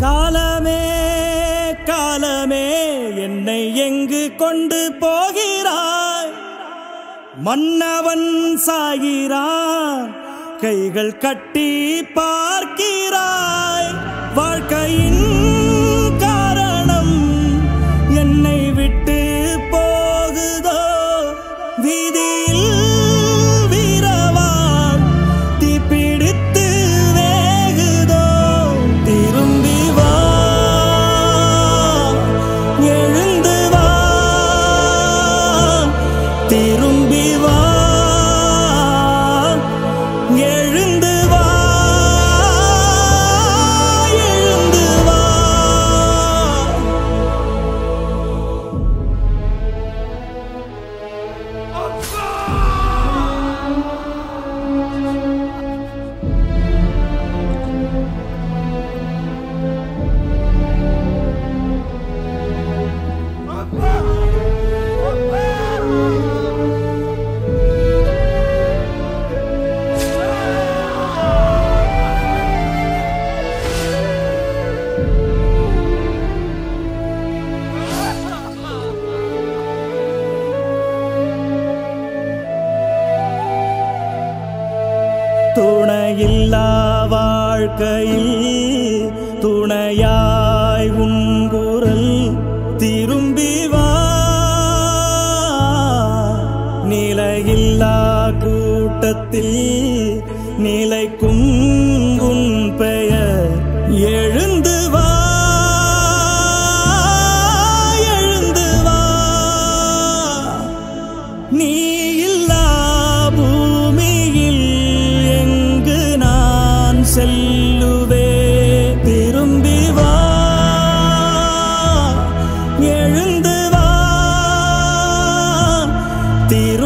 காலமே காலமே என்னை எங்கு கொண்டு போகிறாய்? மன்னவன் சாகிறான் கைகள் கட்டி பார்க்கிறாய். வாழ்க்கையின் துணையில்லா வாழ்க்கையில் துணையாய் உங்குரல் திரும்பி வா. நிலையில்லா கூட்டத்தில் நிலைக்கும் உன் பெயர் எழுந்து வா. எழுந்து வா. நீ எழுந்து வா திரும்